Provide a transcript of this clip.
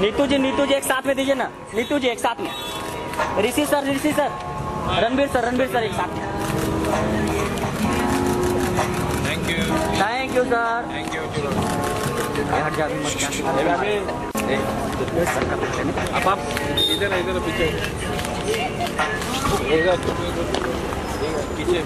नीतू जी नीतू जी एक साथ में दीजिए ना। नीतू जी एक साथ में। Rishi sir Rishi sir. Ranbir sir Ranbir sir एक साथ में। Thank you thank you sir thank you हट जा मत अब आप इधर इधर पीछे पीछे।